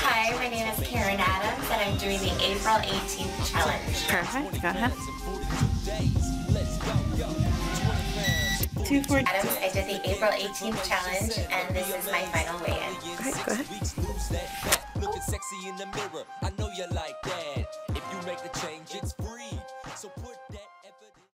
Hi, my name is Karen Adams, and I'm doing the April 18th challenge. Perfect. Go ahead. Two four Adams, I did the April 18th challenge, and this is my final weigh-in. Okay, go ahead.